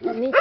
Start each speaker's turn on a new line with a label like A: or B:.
A: Bonito.